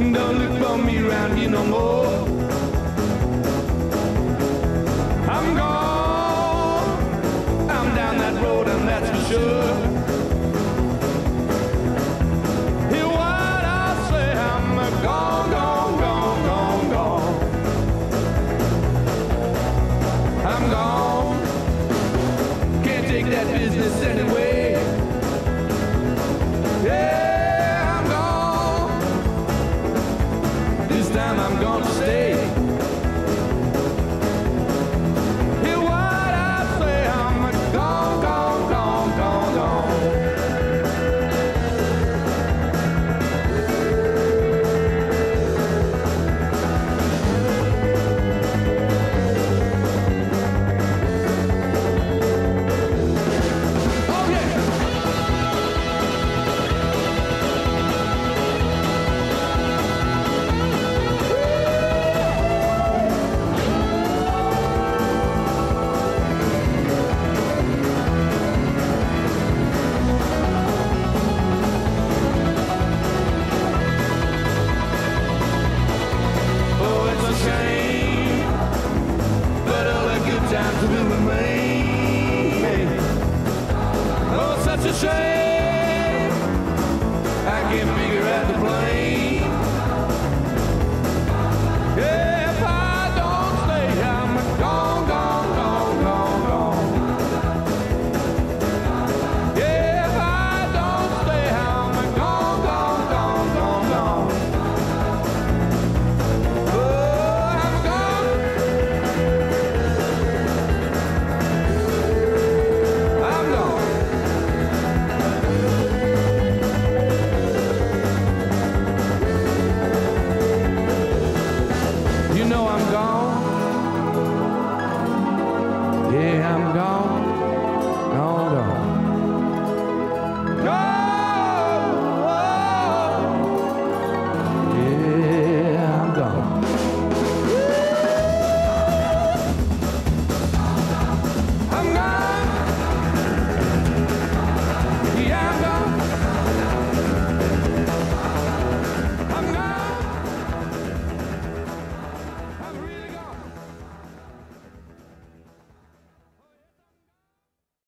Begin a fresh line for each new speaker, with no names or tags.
Don't look for me around here no more. I'm gone. I'm down that road and that's for sure. Hear what I say, I'm gone, gone, gone, gone, gone. I'm gone. Can't take that business anyway. Yeah. Time I'm gonna stay. remain. Oh, such a shame. I can't be. Gone. Yeah, I'm gone.